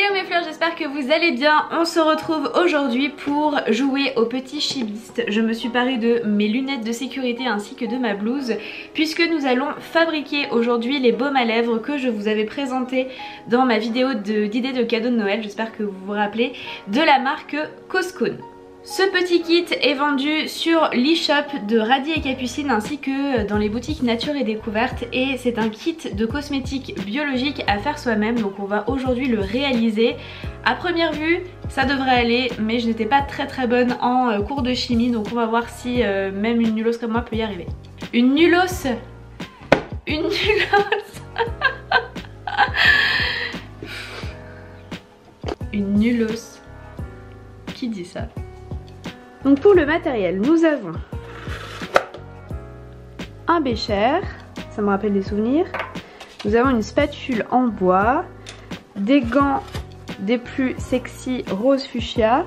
Hello mes fleurs, j'espère que vous allez bien. On se retrouve aujourd'hui pour jouer au petit chimiste. Je me suis parée de mes lunettes de sécurité ainsi que de ma blouse puisque nous allons fabriquer aujourd'hui les baumes à lèvres que je vous avais présenté dans ma vidéo d'idées de, de cadeaux de Noël, j'espère que vous vous rappelez, de la marque Coscone. Ce petit kit est vendu sur l'e-shop de Radie et Capucine ainsi que dans les boutiques Nature et Découverte et c'est un kit de cosmétiques biologiques à faire soi-même. Donc on va aujourd'hui le réaliser. À première vue ça devrait aller mais je n'étais pas très très bonne en euh, cours de chimie. Donc on va voir si euh, même une nulos comme moi peut y arriver. Une nulos? Une nulos? Une nulos. Qui dit ça? Donc pour le matériel, nous avons un bécher, ça me rappelle des souvenirs. Nous avons une spatule en bois, des gants des plus sexy rose fuchsia,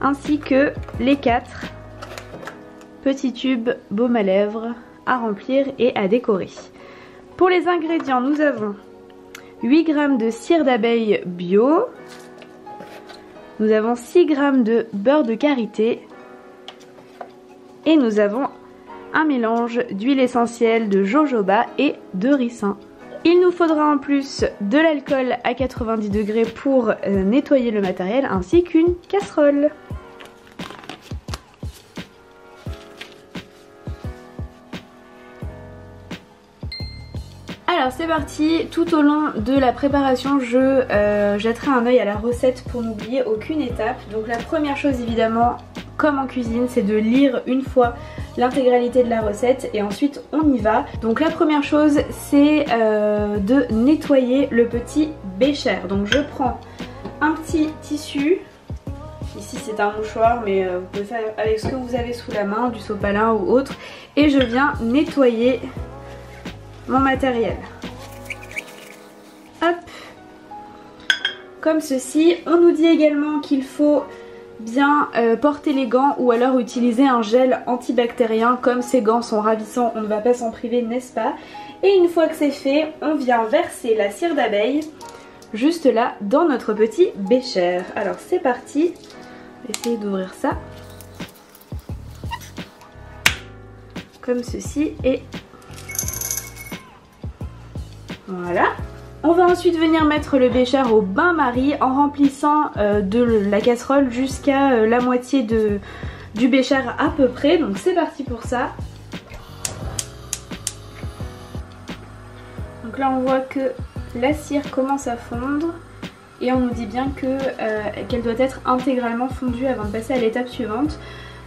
ainsi que les quatre petits tubes baume à lèvres à remplir et à décorer. Pour les ingrédients, nous avons 8 g de cire d'abeille bio, nous avons 6 g de beurre de karité. Et nous avons un mélange d'huile essentielle de jojoba et de ricin. Il nous faudra en plus de l'alcool à 90 degrés pour euh, nettoyer le matériel ainsi qu'une casserole. Alors c'est parti, tout au long de la préparation je euh, jetterai un oeil à la recette pour n'oublier aucune étape. Donc la première chose évidemment, comme en cuisine, c'est de lire une fois l'intégralité de la recette et ensuite on y va. Donc la première chose c'est euh, de nettoyer le petit bécher. Donc je prends un petit tissu, ici c'est un mouchoir mais euh, vous pouvez faire avec ce que vous avez sous la main, du sopalin ou autre. Et je viens nettoyer mon matériel. Hop Comme ceci. On nous dit également qu'il faut bien euh, porter les gants ou alors utiliser un gel antibactérien comme ces gants sont ravissants, on ne va pas s'en priver n'est-ce pas? Et une fois que c'est fait, on vient verser la cire d'abeille juste là dans notre petit bécher. Alors c'est parti, essayer d'ouvrir ça comme ceci et voilà. On va ensuite venir mettre le bécher au bain-marie en remplissant euh, de la casserole jusqu'à euh, la moitié du bécher à peu près. Donc c'est parti pour ça. Donc là on voit que la cire commence à fondre et on nous dit bien euh, qu'elle doit être intégralement fondue avant de passer à l'étape suivante.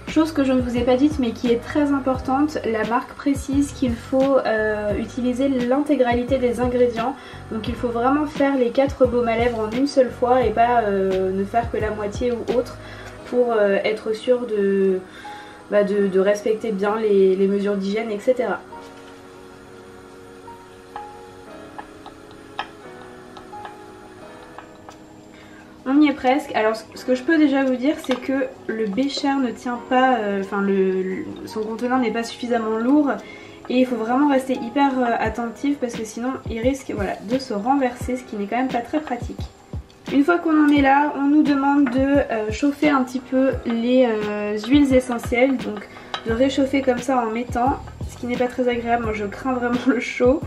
Chose que je ne vous ai pas dite mais qui est très importante, la marque précise qu'il faut euh, utiliser l'intégralité des ingrédients. Donc il faut vraiment faire les 4 baumes à lèvres en une seule fois et pas euh, ne faire que la moitié ou autre pour euh, être sûr bah, de, de, respecter bien les mesures d'hygiène etc. Alors ce que je peux déjà vous dire c'est que le bécher ne tient pas, euh, enfin son contenant n'est pas suffisamment lourd et il faut vraiment rester hyper euh, attentif parce que sinon il risque de se renverser ce qui n'est quand même pas très pratique. Une fois qu'on en est là, on nous demande de euh, chauffer un petit peu les huiles essentielles, donc de réchauffer comme ça en mettant, ce qui n'est pas très agréable, moi je crains vraiment le chaud.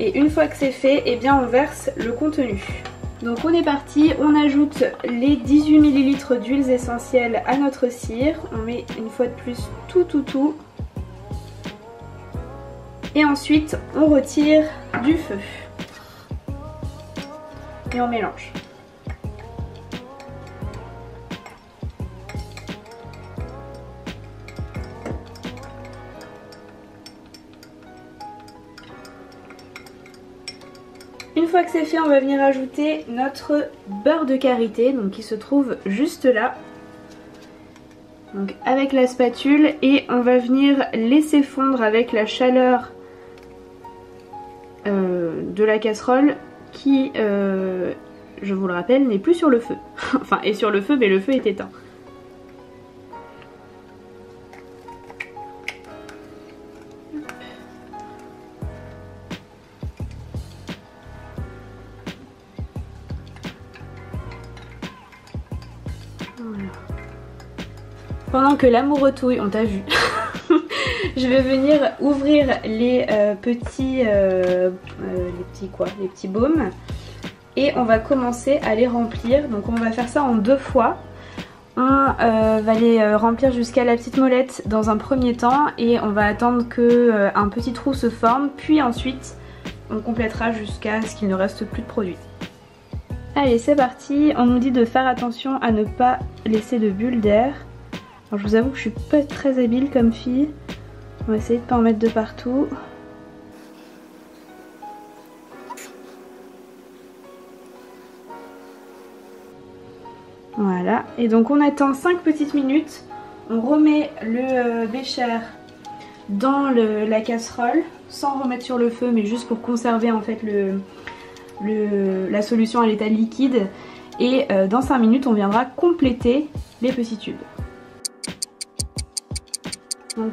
Et une fois que c'est fait, eh bien on verse le contenu. Donc on est parti, on ajoute les 18 ml d'huiles essentielles à notre cire. On met une fois de plus tout tout tout. Et ensuite on retire du feu. Et on mélange. Une fois que c'est fait, on va venir ajouter notre beurre de karité, donc qui se trouve juste là. Donc avec la spatule et on va venir laisser fondre avec la chaleur euh, de la casserole qui, euh, je vous le rappelle, n'est plus sur le feu. enfin, est sur le feu, mais le feu est éteint. Que l'amoureux touille, on t'a vu, je vais venir ouvrir les euh, petits, euh, les petits quoi, les petits baumes et on va commencer à les remplir. Donc on va faire ça en deux fois. On va les remplir jusqu'à la petite molette dans un premier temps et on va attendre que un petit trou se forme puis ensuite on complétera jusqu'à ce qu'il ne reste plus de produit. Allez c'est parti, on nous dit de faire attention à ne pas laisser de bulles d'air. Alors je vous avoue que je suis pas très habile comme fille. On va essayer de pas en mettre de partout. Voilà, et donc on attend 5 petites minutes. On remet le euh, bécher dans la casserole sans remettre sur le feu mais juste pour conserver en fait la solution à l'état liquide et euh, dans 5 minutes on viendra compléter les petits tubes. Donc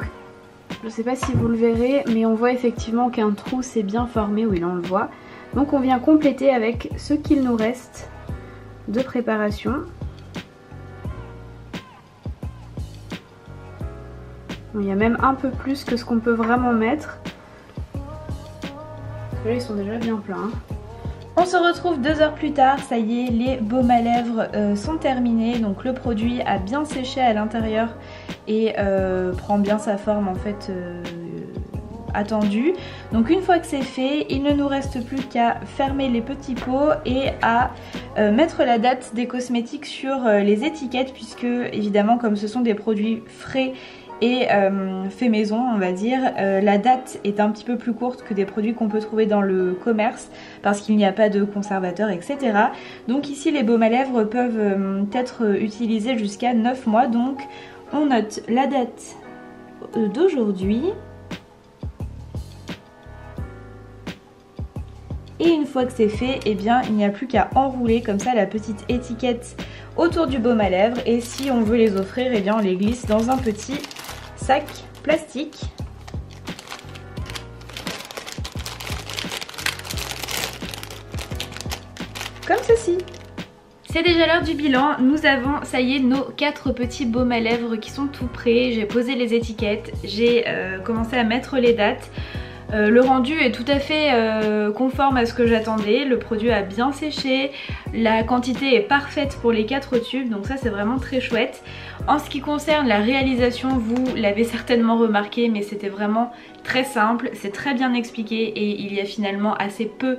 je sais pas si vous le verrez mais on voit effectivement qu'un trou s'est bien formé, oui là on le voit. Donc on vient compléter avec ce qu'il nous reste de préparation. Il y a même un peu plus que ce qu'on peut vraiment mettre. Là ils sont déjà bien pleins. Hein. On se retrouve deux heures plus tard, ça y est, les baumes à lèvres euh, sont terminés. Donc le produit a bien séché à l'intérieur et euh, prend bien sa forme en fait euh, attendue. Donc une fois que c'est fait, il ne nous reste plus qu'à fermer les petits pots et à mettre la date des cosmétiques sur les étiquettes puisque évidemment comme ce sont des produits frais et euh, fait maison on va dire. Euh, la date est un petit peu plus courte que des produits qu'on peut trouver dans le commerce parce qu'il n'y a pas de conservateur etc. Donc ici les baumes à lèvres peuvent euh, être utilisés jusqu'à 9 mois donc on note la date d'aujourd'hui. Et une fois que c'est fait, eh bien il n'y a plus qu'à enrouler comme ça la petite étiquette autour du baume à lèvres et si on veut les offrir, eh bien on les glisse dans un petit sac plastique. Comme ceci. C'est déjà l'heure du bilan, nous avons, ça y est, nos quatre petits baumes à lèvres qui sont tout prêts. J'ai posé les étiquettes, j'ai euh, commencé à mettre les dates. Euh, le rendu est tout à fait euh, conforme à ce que j'attendais, le produit a bien séché, la quantité est parfaite pour les 4 tubes donc ça c'est vraiment très chouette. En ce qui concerne la réalisation, vous l'avez certainement remarqué mais c'était vraiment très simple, c'est très bien expliqué et il y a finalement assez peu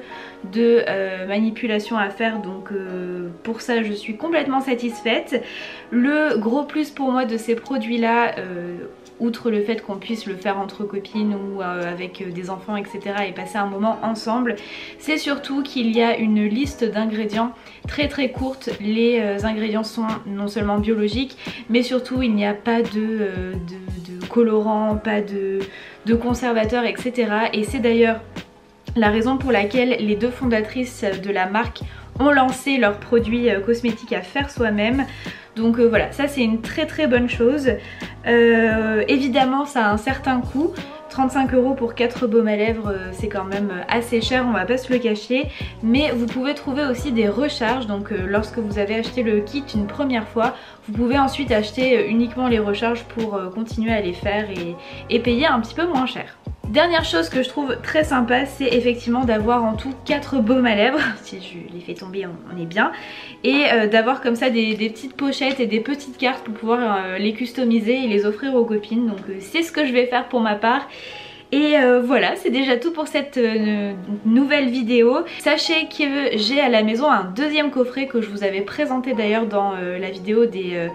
de euh, manipulation à faire donc pour ça je suis complètement satisfaite. Le gros plus pour moi de ces produits là outre le fait qu'on puisse le faire entre copines ou euh, avec euh, des enfants etc et passer un moment ensemble c'est surtout qu'il y a une liste d'ingrédients très très courte les euh, ingrédients sont non seulement biologiques mais surtout il n'y a pas de, de, colorant pas de, de conservateur etc et c'est d'ailleurs la raison pour laquelle les deux fondatrices de la marque ont lancé leurs produits cosmétiques à faire soi-même donc euh, voilà, ça c'est une très très bonne chose. Euh, évidemment ça a un certain coût. 35 euros pour 4 baumes à lèvres euh, c'est quand même assez cher on va pas se le cacher mais vous pouvez trouver aussi des recharges donc lorsque vous avez acheté le kit une première fois vous pouvez ensuite acheter uniquement les recharges pour continuer à les faire et payer un petit peu moins cher. Dernière chose que je trouve très sympa, c'est effectivement d'avoir en tout 4 baumes à lèvres. Si je les fais tomber, on, est bien. Et euh, d'avoir comme ça des, petites pochettes et des petites cartes pour pouvoir euh, les customiser et les offrir aux copines. Donc euh, c'est ce que je vais faire pour ma part. Et euh, voilà, c'est déjà tout pour cette euh, nouvelle vidéo. Sachez que j'ai à la maison un deuxième coffret que je vous avais présenté d'ailleurs dans euh, la vidéo des,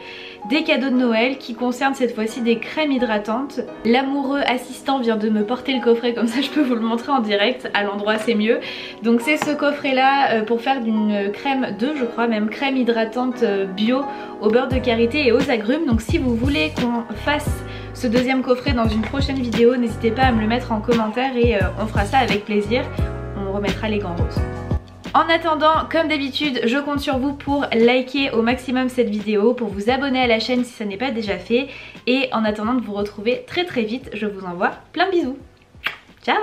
des, cadeaux de Noël qui concerne cette fois-ci des crèmes hydratantes. L'amoureux assistant vient de me porter le coffret, comme ça je peux vous le montrer en direct, à l'endroit c'est mieux. Donc c'est ce coffret là pour faire d'une crème, de je crois même, crème hydratante bio au beurre de karité et aux agrumes. Donc si vous voulez qu'on fasse ce deuxième coffret dans une prochaine vidéo. N'hésitez pas à me le mettre en commentaire et euh, on fera ça avec plaisir. On remettra les gants roses. En attendant, comme d'habitude, je compte sur vous pour liker au maximum cette vidéo, pour vous abonner à la chaîne si ça n'est pas déjà fait. Et en attendant de vous retrouver très très vite, je vous envoie plein de bisous. Ciao